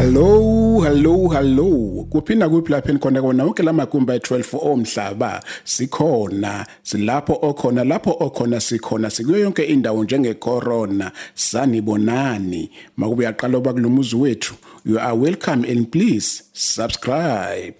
Hello, hello, hello. Kuphinda kuphi lapha khona kona wonke lamagumba e12 omhlaba sikhona silapho okhona lapho okhona sikhona. Sikuyo yonke indawo njenge corona sanibonani. Makube yaqala oba kulumuzi wethu. You are welcome and please subscribe.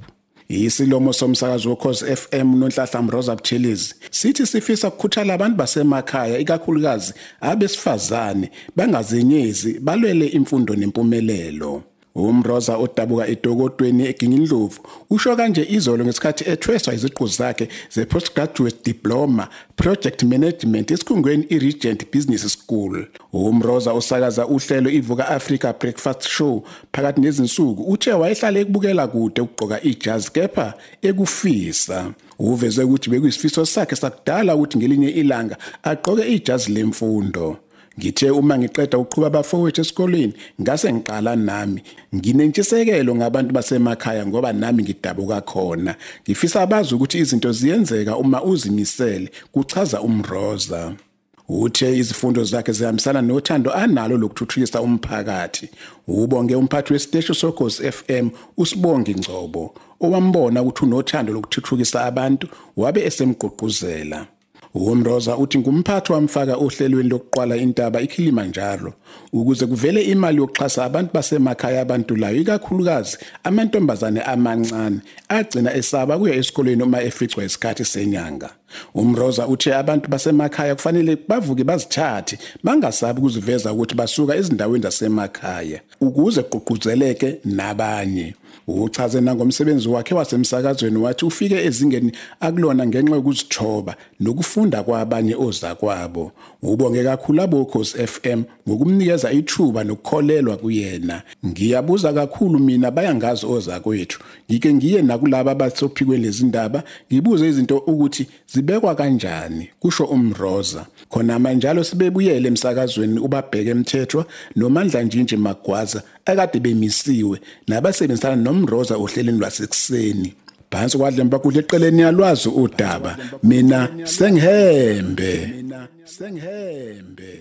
Isilomo somsakazo wokhozi FM nonhlahla Mroza Buthelezi. Sithi sifisa ukukhuthala abantu basemakhaya ikakhulukazi abesifazane. Bangazenyezi balwele imfundo nempumelelo. Umroza odabuka edokodweni eGingindlovu usho kanje izolo ngesikhathi ethweswa iziqu zakhe ze-postgraduate diploma project management esikhungweni iRegent Business School. Umroza osakaza uhlelo ivuka Africa Breakfast Show phakathi nezinsuku uthe wayehlala ekubukela kude ukugqoka ijazi kepha ekufisa. Uveze ukuthi bekuyisifiso sakhe sakudala ukuthi ngelinye ilanga agqoke ijazi lemfundo. Ngithe uma ngiqeda uqhuba abafowethu esikoleni ngase ngiqala nami. Nginentshisekelo ngabantu basemakhaya ngoba nami ngidabuka khona. Ngifisa abazi ukuthi izinto ziyenzeka uma uzimisele kuchaza umroza. Uthe izifundo zakhe zihambisana nothando analo lokuthuthukisa umphakathi. Ubonge umphathi wesiteshi sokhozi FM usibonge Ngcobo owambona ukuthi unothando lokuthuthukisa abantu wabe esemgqugquzela. Umroza uthi ngumphathi wamfaka ohlelweni lokuqwala intaba iKilimanjaro ukuze kuvele imali yokuxhasa abantu basemakhaya abantu layo ikakhulukazi amantombazane amancane agcina esaba kuya esikoleni uma eficwa isikhathi senyanga. Umroza uthi abantu basemakhaya kufanele bavuke bazithathe bangasabi ukuziveza ukuthi basuka ezindaweni zasemakhaya ukuze kuqhuqhuzeleke nabanye. Uchaze nangomsebenzi wakhe wasemsakazweni wathi ufike ezingeni akulona ngenxa yokuzithoba nokufunda kwabanye ozakwabo. Ubonge kakhulu abokhosi FM ngokumnikeza ithuba nokukholelwa kuyena. Ngiyabuza kakhulu mina bayangazi ozakwethu. Ngike ngiye nakulabo abathophikweni lezindaba ngibuze izinto ukuthi zibekwa kanjani kusho umroza. Khona manjalo sibebuyele emsakazweni ubabheke emthethwa nomandla njinje magwaza akade bemisiwe nabasebenzisana nomroza ohlelweni lwasekuseni. Phansi kwadlemba kudle eqeleni yalwazi udaba. Mina sengihembe. Sengihembe.